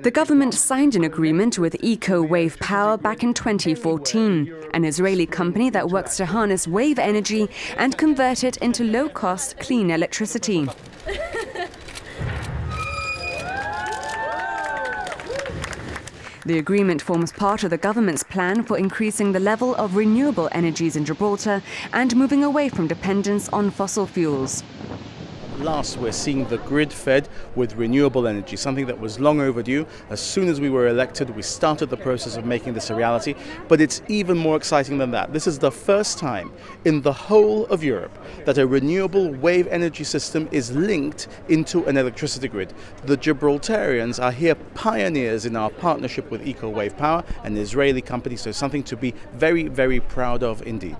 The government signed an agreement with Eco Wave Power back in 2014, an Israeli company that works to harness wave energy and convert it into low cost, clean electricity. The agreement forms part of the government's plan for increasing the level of renewable energies in Gibraltar and moving away from dependence on fossil fuels last we're seeing the grid fed with renewable energy, something that was long overdue. As soon as we were elected, we started the process of making this a reality. But it's even more exciting than that. This is the first time in the whole of Europe that a renewable wave energy system is linked into an electricity grid. The Gibraltarians are here pioneers in our partnership with Eco Wave Power, an Israeli company, so something to be very, very proud of indeed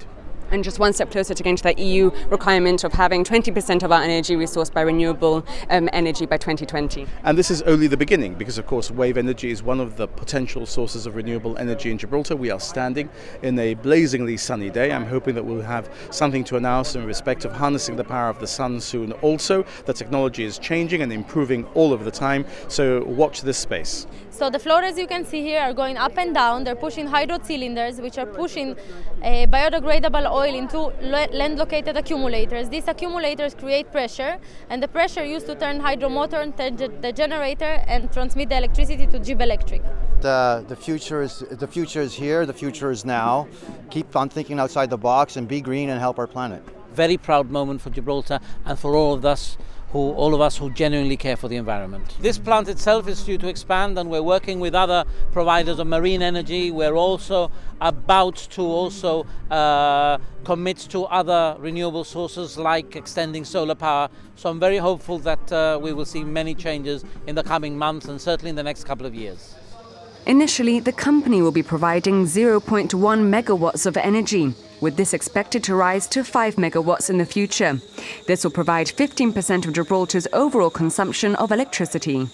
and just one step closer to getting to that EU requirement of having 20% of our energy resourced by renewable um, energy by 2020. And this is only the beginning because, of course, wave energy is one of the potential sources of renewable energy in Gibraltar. We are standing in a blazingly sunny day. I'm hoping that we'll have something to announce in respect of harnessing the power of the sun soon also. The technology is changing and improving all of the time, so watch this space. So the floaters you can see here are going up and down. They're pushing hydro cylinders, which are pushing a biodegradable oil into land-located accumulators. These accumulators create pressure, and the pressure used to turn hydro motor and the generator and transmit the electricity to Gib Electric. The, the future is the future is here. The future is now. Keep on thinking outside the box and be green and help our planet. Very proud moment for Gibraltar and for all of us who all of us who genuinely care for the environment. This plant itself is due to expand and we're working with other providers of marine energy. We're also about to also uh, commit to other renewable sources like extending solar power. So I'm very hopeful that uh, we will see many changes in the coming months and certainly in the next couple of years. Initially, the company will be providing 0.1 megawatts of energy, with this expected to rise to 5 megawatts in the future. This will provide 15% of Gibraltar's overall consumption of electricity.